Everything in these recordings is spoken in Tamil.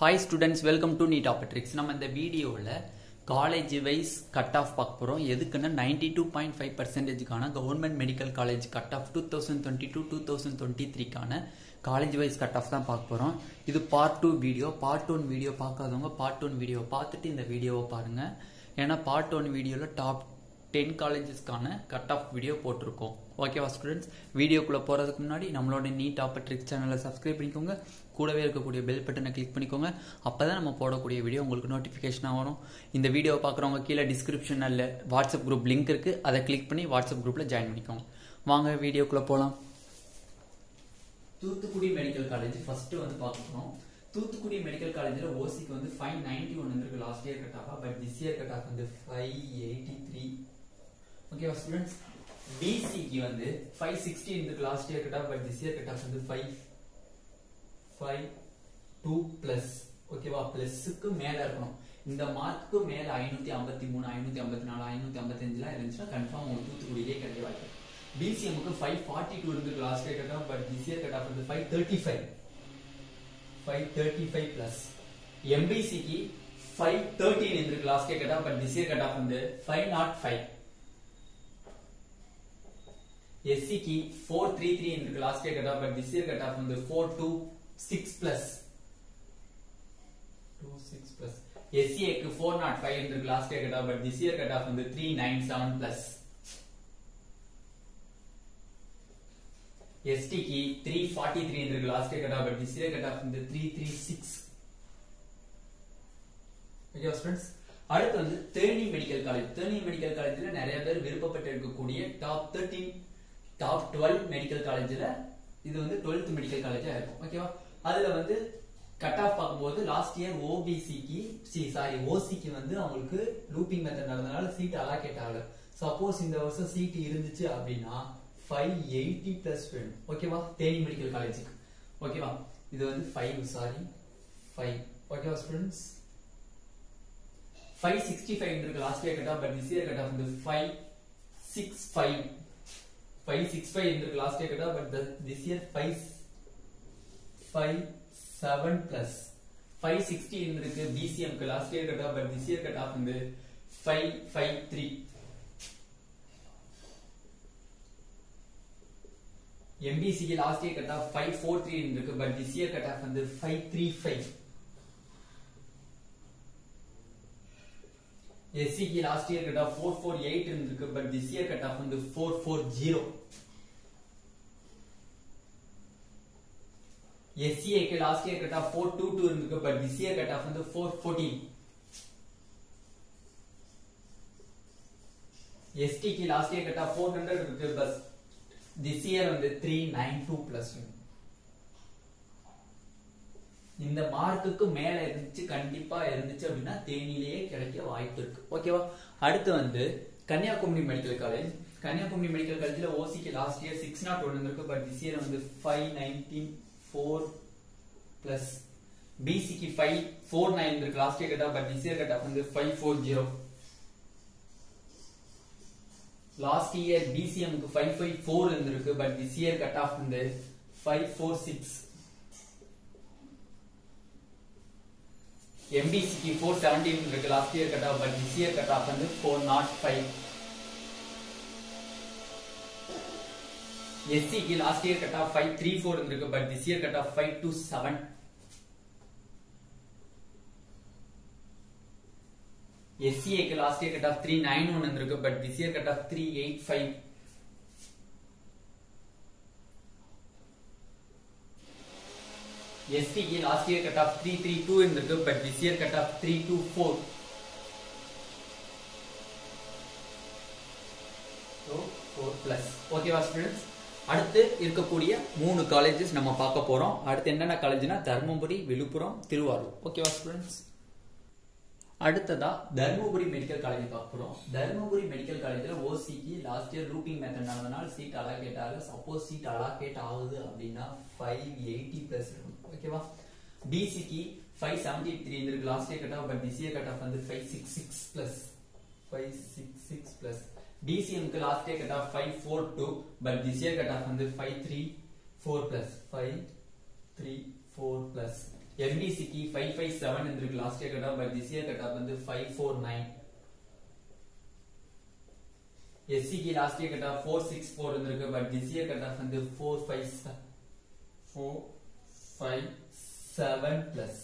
Hi students welcome to NEET ஆப்பட்ரிக்ஸ் நம்ம இந்த வீடியோவில் காலேஜ் வைஸ் கட் ஆஃப் பார்க்க போகிறோம் எதுக்குன்னா ninety two point five பர்சன்டேஜுக்கான government medical college cut off two thousand twenty two two thousand twenty த்ரீக்கான college wise cut off தான் பார்க்க போகிறோம் இது part two video part one video பார்க்காதவங்க பார்ட் ஒன் வீடியோ பார்த்துட்டு இந்த வீடியோவை பாருங்கள் ஏன்னா பார்ட் ஒன் வீடியோவில் டாப் டென் காலேஜஸ்க்கான கட் ஆஃப் வீடியோ போட்டிருக்கோம் ஓகேவா ஸ்டூடெண்ட்ஸ் வீடியோக்குள்ளே போகிறதுக்கு முன்னாடி நம்மளோட நீட் ஆப்பட்ரிக்ஸ் சேனலை சப்ஸ்கிரைப் பண்ணிக்கோங்க. கூடவே இருக்கக்கூடிய பெல் பட்டனை கிளிக் பண்ணிக்கோங்க. அப்போ தான் நம்ம போடக்கூடிய வீடியோ உங்களுக்கு நோட்டிஃபிகேஷனாக வரும். இந்த வீடியோவை பார்க்குறவங்க கீழே டிஸ்கிரிப்ஷனில் வாட்ஸ்அப் குரூப் லிங்க் இருக்குது அதை கிளிக் பண்ணி வாட்ஸ்அப் குரூப்பில் ஜாயின் பண்ணிக்கோங்க. வாங்க வீடியோக்குள்ளே போகலாம் தூத்துக்குடி மெடிக்கல் காலேஜ் ஃபர்ஸ்ட் வந்து பார்க்குறோம் தூத்துக்குடி மெடிக்கல் காலேஜில் ஓசிக்கு வந்து ஃபைவ் நைன்டி ஒன் வந்துருக்கு last year cut ஆஃபா but this year cut off வந்து ஃபைவ் எயிட்டி த்ரீ ஓகேவா ஸ்டூடெண்ட்ஸ் பிசிக்கு வந்து ஃபைவ் சிக்ஸ்டி இருந்துருக்கு last year cut off but this year cut off வந்து ஃபைவ் ஃபைவ் டூ பிளஸ் ஓகேவா பிளஸ்க்கு மேல இருக்கணும். இந்த மார்க்கு மேல ஐநூத்தி ஐம்பத்தி மூணு ஐநூத்தி ஐம்பத்தி நாலு ஐநூத்தி ஐம்பத்தி அஞ்சுலாம் இருந்துச்சுன்னா கன்ஃபார்ம் உங்களுக்கு தூத்துக்குடியிலே கிடைக்க வாய்ப்பு. பிசிஎம்க்கு ஃபைவ் ஃபார்ட்டி டூ இருந்துருக்கு last year cut off but this year cut off வந்து five thirty five five thirty five plus எம்பிசிக்கு five thirteen இருந்திருக்கு last year cut off but this year cut off வந்து ஃபைவ் நாட் ஃபைவ் எஸ்சிக்கு ஃபோர் த்ரீ த்ரீ இருக்கு last year cut off but this year cut off வந்து four two six plus two six plus எஸ்சிஏக்கு four nought five இருக்கு last year cut off but this year cut off வந்து த்ரீ நைன் செவன் பிளஸ் எஸ்டிக்கு த்ரீ ஃபார்ட்டி த்ரீ இருக்கு last year cut off but this year cut off வந்து three three six okay students அடுத்து வந்து Theni medical college Theni medical காலேஜ்ல நிறைய பேர் விருப்பப்பட்டு இருக்கக்கூடிய top thirteen top twelve medical காலேஜில் இது வந்து டுவெல்த் மெடிக்கல் காலேஜாக இருக்கும். ஓகேவா அதில் வந்து கட் ஆஃப் பார்க்கும்போது லாஸ்ட் இயர் ஓபிசிக்கு சி சாரி ஓசிக்கு வந்து அவங்களுக்கு லூப்பிங் மெத்தட் நடந்தனால சீட் அலாக்கேட் ஆகல. சப்போஸ் இந்த வருஷம் சீட் இருந்துச்சு அப்படின்னா ஃபைவ் எயிட்டி பிளஸ் வேணும். ஓகேவா தேனி மெடிக்கல் காலேஜுக்கு ஓகேவா இது வந்து ஃபைவ் சாரி ஃபைவ் ஓகேவா ஸ்டூடெண்ட்ஸ் ஃபைவ் சிக்ஸ்டி ஃபைவ் இருக்கு. Last year cut off but this year cut off வந்து five six five five six five இருந்திருக்கு last year cut off but this year five five seven plus five sixty இருந்திருக்கு பிசிஎம்க்கு last year cut off but this year cut off வந்து five five three எம்பிசிக்கு last year cut off five four three இருந்திருக்கு but this year cut off வந்து ஃபைவ் த்ரீ ஃபைவ் எஸ்சிக்கு last year cut off four four eight இருந்திருக்கு but this year cut off வந்து four four zero எஸ்சிஏக்கு last year cut off four two two இருந்திருக்கு but this year cut off வந்து ஃபோர் ஃபோர்டீன் எஸ்டிக்கு last year cut off four hundred இருக்கு பஸ் திஸ் இயர் வந்து த்ரீ நைன் டூ பிளஸ் இந்த மார்க்குக்கு மேல இருந்துச்சு கண்டிப்பா இருந்துச்சு அப்படின்னா தேனிலேயே கிடைக்க வாய்ப்பு இருக்கு. ஓகேவா அடுத்து வந்து Kanyakumari medical college Kanyakumari medical காலேஜ்ல ஓசிக்கு last year six nought one இருக்கு பட் திஸ் இயர் வந்து ஃபைவ் நைன்டீன் ஃபோர் பிளஸ் பிசிக்கு ஃபைவ் ஃபோர் நைன் இருக்கு லாஸ்ட் இயர் கட்டா பட் திஸ் இயர் கட்டா வந்து five four zero last year பிசிஎம்க்கு five five four இருந்திருக்கு but this year cut off வந்து ஃபைவ் ஃபோர் சிக்ஸ் எம்பிசிக்கு ஃபோர் செவன்டீன் இருக்கு. Last year cut off but this year cut off வந்து ஃபோர் நாட் ஃபைவ் எஸ்சிக்கு last year cut off five three four இருக்கு but this year cut off five two seven எஸ்சிஏக்கு last year cut off three nine one இருந்திருக்கு but this year cut off three eight five எஸ்டிக்கு last year cut off three three two இருந்திருக்கு but this year cut off three two four four plus ஓகேவா ஸ்டூடெண்ட்ஸ் அடுத்து இருக்கக்கூடிய மூணு காலேஜஸ் நம்ம பார்க்க போகிறோம் அடுத்து என்னென்ன காலேஜ்னா தருமபுரி விழுப்புரம் திருவாரூர். ஓகேவா ஸ்டூடெண்ட்ஸ் அடுத்ததா தருமபுரி மெடிக்கல் காலேஜ் பார்க்குறோம். தருமபுரி மெடிக்கல் காலேஜில் ஓசிக்கு லாஸ்ட் இயர் ரூட்டிங் மெத்தட் நடந்தனால சீட் அலாகேட் ஆகல சப்போஸ் சீட் அலாகேட் ஆகுது அப்படின்னா ஃபைவ் எயிட்டி பிளஸ் இருக்கும். ஓகேவா பிசிக்கு ஃபைவ் செவன்டி த்ரீ இருந்திருக்கு last year cut off but this year cut off வந்து five six six plus five six six plus டிசிஎம்க்கு last year cut off five four two but this year cut off வந்து five three four plus five three four plus எம்பிசிக்கு five five seven இருந்திருக்கு last year cut off but this year cut off வந்து ஃபைவ் ஃபோர் நைன் எஸ்சிக்கு last year cut off four six four இருந்திருக்கு but this year cut off வந்து four five four five seven plus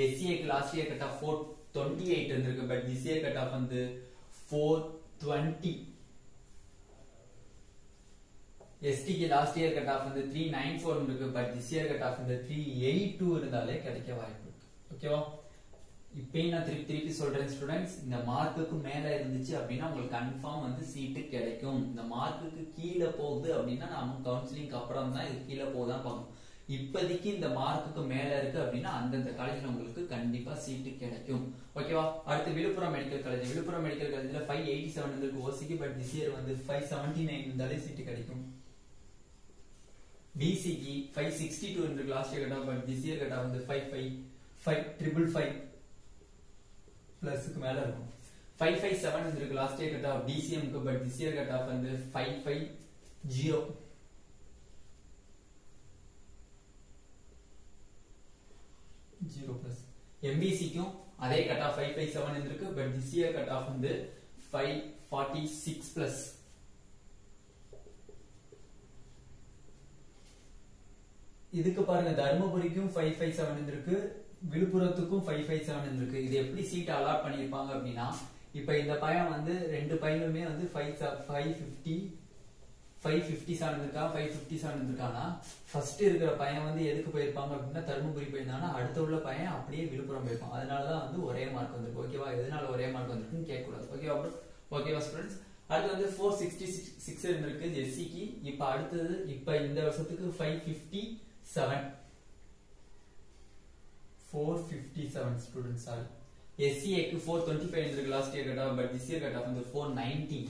எஸ்சிஏக்கு last year cut off four twenty eight இருந்திருக்கு but this year cut off வந்து ஃபோர் டுவெண்ட்டி எஸ்டிக்கு லாஸ்ட் இயர் கட் ஆஃப் வந்து த்ரீ நைன் ஃபோர் இருக்கு but this year cut off வந்து த்ரீ எயிட் டூ இருந்தாலே கிடைக்க வாய்ப்பு இருக்கு. ஓகேவா இப்பயும் நான் திருப்பி திருப்பி சொல்றேன் ஸ்டூடெண்ட்ஸ் இந்த மார்க்குக்கு மேல இருந்துச்சு அப்படின்னா உங்களுக்கு கன்ஃபார்ம் வந்து சீட்டு கிடைக்கும். இந்த மார்க்குக்கு கீழே போகுது அப்படின்னா நாம கவுன்சிலிங்க்கு அப்புறம் தான் இது கீழே போதான் பார்க்கணும். இப்போதைக்கு இந்த மார்க்குக்கு மேல இருக்கு அப்படின்னா அந்தந்த காலேஜ்ல உங்களுக்கு கண்டிப்பா சீட்டு கிடைக்கும். ஓகேவா அடுத்து Viluppuram medical college Viluppuram medical காலேஜ்ல ஃபைவ் எயிட்டி செவன் இருந்திருக்கு ஓசிக்கு பட் திஸ் இயர் வந்து ஃபைவ் செவன்டி நைன் இருந்தாலே சீட்டு கிடைக்கும். பிசிக்கு ஃபைவ் சிக்ஸ்டி டூ இருந்திருக்கு லாஸ்ட் இயர் கட்டா பட் திஸ் இயர் கட்டா வந்து five five five triple five பிளஸ்க்கு மேல இருக்கும். ஃபைவ் ஃபைவ் செவன் இருந்திருக்கு லாஸ்ட் இயர் கட்டா டிசிஎம்க்கு பட் திஸ் இயர் கட்டா வந்து five five zero zero plus எம்பிசிக்கும் அதே cut off five five seven இருந்திருக்கு but this year cut off வந்து ஃபைவ் ஃபார்ட்டி சிக்ஸ் பிளஸ் இதுக்கு பாருங்க தருமபுரிக்கும் ஃபைவ் ஃபைவ் செவன் இருந்திருக்கு விழுப்புரத்துக்கும் ஃபைவ் ஃபைவ் செவன் இருந்திருக்கு. இது எப்படி சீட் அலாட் பண்ணியிருப்பாங்க அப்படின்னா இப்ப இந்த பையன் வந்து ரெண்டு பையனுமே வந்து five five fifty five fifty seven இருக்கா ஃபைவ் ஃபிஃப்டி செவன் இருந்திருக்கானா? ஃபர்ஸ்ட் இருக்கிற பையன் வந்து எதுக்கு போயிருப்பாங்க அப்படின்னா தருமபுரி போயிருந்தானா. அடுத்த உள்ள பையன் அப்படியே விழுப்புரம் போயிருப்பான். அதனாலதான் வந்து ஒரே மார்க் வந்திருக்கு. ஓகேவா எதனால ஒரே மார்க் வந்திருக்குன்னு கேட்கக்கூடாது. ஓகேவா ஓகேவா ஸ்டூடெண்ட்ஸ் அடுத்து வந்து ஃபோர் சிக்ஸ்டி சிக்ஸ் இருந்திருக்கு ஜெர்சிக்கு. இப்ப அடுத்தது இப்ப இந்த வருஷத்துக்கு five fifty seven four fifty seven students sorry எஸ்சிஏக்கு four twenty five இருந்திருக்கு last year cut off but this year cut off வந்து ஃபோர் நைன்டி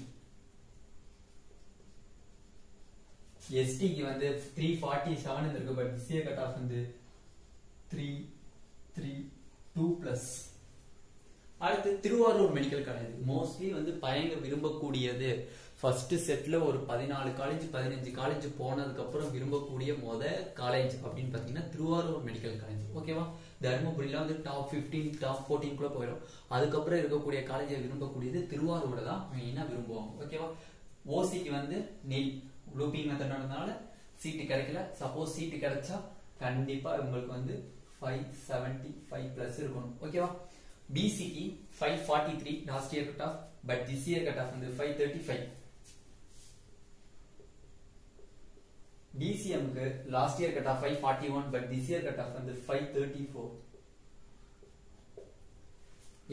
எஸ்டிக்கு வந்து த்ரீ ஃபார்ட்டி செவன் இருந்திருக்கு but this year cut off வந்து த்ரீ த்ரீ டூ பிளஸ் அடுத்து திருவாரூர் மெடிக்கல் காலேஜ் மோஸ்ட்லி வந்து பையங்க விரும்பக்கூடியது. ஃபர்ஸ்ட் செட்ல ஒரு பதினாலு காலேஜ் பதினஞ்சு காலேஜ் போனதுக்கு அப்புறம் விரும்பக்கூடிய மொத காலேஜ் அப்படின்னு பாத்தீங்கன்னா திருவாரூர் மெடிக்கல் காலேஜ் ஓகேவா தருமபுரியில வந்து டாப் பிப்டீன் டாப் ஃபோர்டீன் கூட போயிடும். அதுக்கப்புறம் இருக்கக்கூடிய காலேஜை விரும்பக்கூடியது திருவாரூர்ல தான் மெயினா விரும்புவாங்க. ஓகேவா ஓசிக்கு வந்து நெல் லூப்பிங் மெத்தட்னால சீட்டு கிடைக்கல. சப்போஸ் சீட்டு கிடைச்சா கண்டிப்பா உங்களுக்கு வந்து ஃபைவ் செவன்டி ஃபைவ் பிளஸ் இருக்கணும். ஓகேவா பிசிக்கு five forty three last year cut off but this year cut off வந்து five thirty five டிசிஎம்க்கு last year cut off five forty one but this year cut off வந்து five thirty four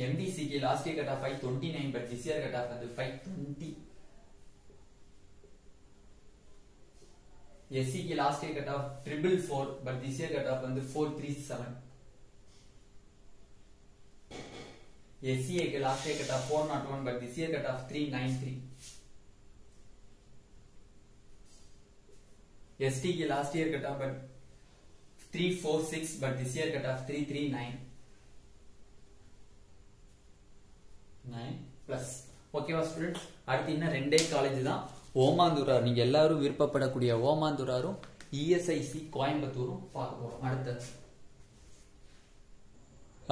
எம்டிசிக்கு last year cut off five twenty nine but this year cut off வந்து ஃபைவ் டுவெண்ட்டி எஸ்சிக்கு last year cut off triple four but this year cut off வந்து four three seven எஸ்சிஏக்கு last year cut off four nought one but this year cut off three nine three எஸ்டிக்கு last year cut off but three four six but this year cut off three three nine nine plus ஓகேவா ஸ்டூடெண்ட்ஸ் அடுத்து இன்னும் ரெண்டே காலேஜ் தான். ஓமாந்தூரார். நீங்க எல்லாரும் விருப்பப்படக்கூடிய ஓமாந்தூராரும் இஎஸ்ஐசி கோயம்புத்தூரும் பார்க்க போறோம். அடுத்தது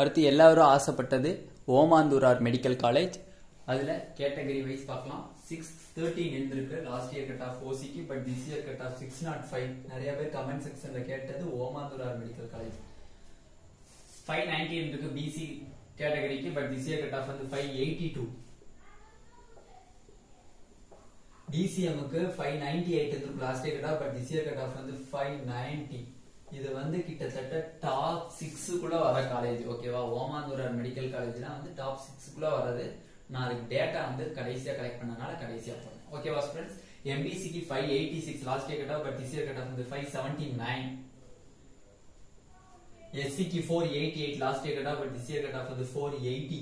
அடுத்து எல்லாரும் ஆசைப்பட்டது ஓமாந்தூரார் மெடிக்கல் காலேஜ் அதுல கேட்டகரி வைஸ் பார்க்கலாம். சிக்ஸ் தேர்ட்டின் இருந்திருக்கு last year cut off ஓசிக்கு but this year cut off six nought five நிறைய பேர் கமெண்ட் செக்ஷன்ல கேட்டது Omandurar medical college five ninety இருந்திருக்கு பிசி கேட்டகரிக்கு but this year cut off வந்து ஃபைவ் எயிட்டி டூ டிசிஎம்க்கு ஃபைவ் நைன்டி எயிட் இருந்திருக்கு last year cut off but this year cut off வந்து ஃபைவ் நைன்டி இது வந்து கிட்டத்தட்ட டாப் சிக்ஸுக்குள்ள வர காலேஜ் ஓகேவா ஓமாந்தூரார் மெடிக்கல் காலேஜ்னா வந்து டாப் சிக்ஸுக்குள்ள வர்றது. நான் அதுக்கு டேட்டா வந்து கடைசியா கலெக்ட் பண்ணனால கடைசியா போறேன் ஓகேவா students எம்பிசிக்கு five eighty six last year cut off but this year cut off வந்து ஃபைவ் செவன்டி நைன் எஸ்சிக்கு four eighty eight last year cut off but this year cut off வந்து four eighty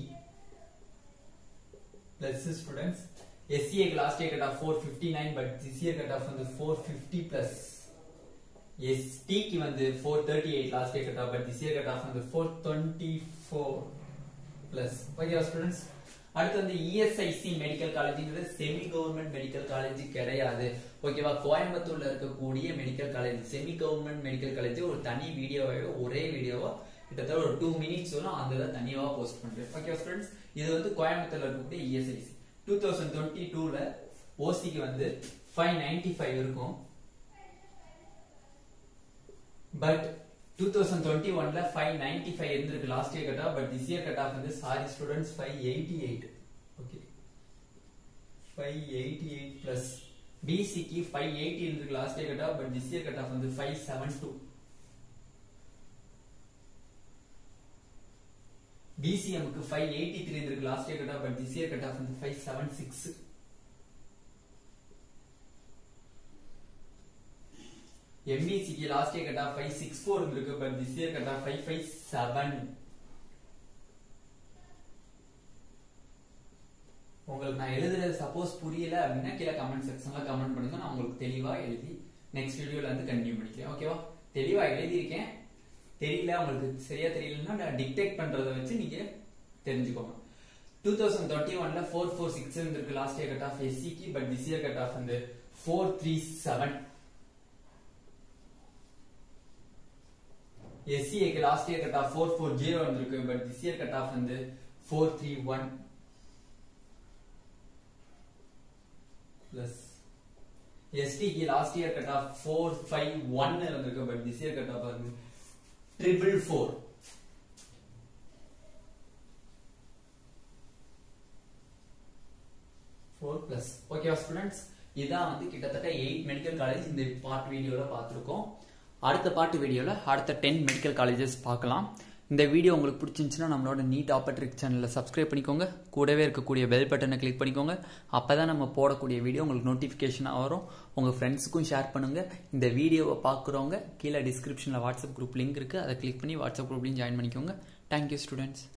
plus students எஸ்சிஏக்கு last year cut off four fifty nine but this year cut off வந்து ஃபோர் ஃபிஃப்டி பிளஸ் எஸ்டிக்கு வந்து four thirty eight last year cut off but this year cut off வந்து ஃபோர் டுவெண்ட்டி ஃபோர் பிளஸ் ஓகேவா ஸ்டூடெண்ட்ஸ் அடுத்து வந்து இஎஸ்ஐசி மெடிக்கல் காலேஜ்ங்கிறது செமி கவர்மெண்ட் மெடிக்கல் காலேஜ் கிடையாது. ஓகேவா கோயம்புத்தூர்ல இருக்கக்கூடிய medical college semi government medical college ஒரு தனி வீடியோவை ஒரே வீடியோவா கிட்டத்தட்ட ஒரு டூ மினிட்ஸ் வரும். அந்த தனியாக போஸ்ட் பண்றேன். ஓகே ஃப்ரெண்ட்ஸ் இது வந்து கோயம்புத்தூர்ல இருக்கக்கூடிய இஎஸ்ஐசி டூ தௌசண்ட் டுவெண்ட்டி டூல ஓசிக்கு வந்து ஃபைவ் நைன்டி ஃபைவ் இருக்கும். பட் டூ தௌசண்ட் டுவெண்ட்டி ஒன்ல ஃபைவ் நைன்டி ஃபைவ் இருந்திருக்கு last year cut off but this year cut off வந்து sorry students five eighty eight okay five eighty eight plus பிசிக்கு ஃபைவ் எயிட்டி இருந்திருக்கு last year cut off but this year cut off வந்து ஃபைவ் செவன் டூ பிசிஎம்க்கு ஃபைவ் எயிட்டி த்ரீ இருந்திருக்கு last year cut off but this year cut off வந்து five seven six எம்பிசிக்கு last year cut off five six four இருந்திருக்கு but this year cut off five five seven உங்களுக்கு நான் எழுதுறது சப்போஸ் புரியல அப்படின்னா கீழே கமெண்ட் செக்ஷன்ல கமெண்ட் பண்ணுங்க நான் உங்களுக்கு தெளிவா எழுதி நெக்ஸ்ட் வீடியோல வந்து கண்டினியூ பண்ணிக்கிறேன். ஓகேவா தெளிவா எழுதியிருக்கேன். தெரியல உங்களுக்கு சரியா தெரியலன்னா நான் டிக்டேட் பண்றதை வச்சு நீங்க தெரிஞ்சுக்கோங்க. டூ தௌசண்ட் தேர்ட்டி ஒன்ல ஃபோர் ஃபோர் சிக்ஸ் இருந்திருக்கு. லாஸ்ட் இயர் கட் ஆஃப் எஸ்சிக்கு but this year cut off வந்து four three seven எஸ்சிஏக்கு last year cut off four four zero வந்திருக்கு but this year cut off வந்து ஃபோர் த்ரீ ஒன் பிளஸ் எஸ்டிக்கு last year cut off four five one இருந்திருக்கு but this year cut off வந்து ட்ரிபிள் ஃபோர் ஃபோர் பிளஸ் ஓகேவா ஸ்டூடெண்ட்ஸ் இதான் வந்து கிட்டத்தட்ட எயிட் மெடிக்கல் காலேஜ் இந்த பார்ட் வீடியோவில் பார்த்துருக்கோம். அடுத்த பாட்டு வீடியோவில் அடுத்த டென் மெடிக்கல் காலேஜஸ் பார்க்கலாம். இந்த வீடியோ உங்களுக்கு பிடிச்சிருந்துச்சுன்னா நம்மளோட நீட் ஆப்பர்ட்ரிக் சேனலில் சப்ஸ்கிரைப் பண்ணிக்கோங்க. கூடவே இருக்கக்கூடிய பெல் பட்டனை கிளிக் பண்ணிக்கோங்க. அப்போ தான் நம்ம போடக்கூடிய வீடியோ உங்களுக்கு நோட்டிஃபிகேஷனாக வரும். உங்கள் ஃப்ரெண்ட்ஸுக்கும் ஷேர் பண்ணுங்கள் இந்த வீடியோவை பார்க்குறவங்க கீழே டிஸ்கிரிப்ஷனில் வாட்ஸ்அப் குரூப் லிங்க் இருக்குது அதை கிளிக் பண்ணி வாட்ஸ்அப் குரூப்லையும் ஜாயின் பண்ணிக்கோங்க. Thank you students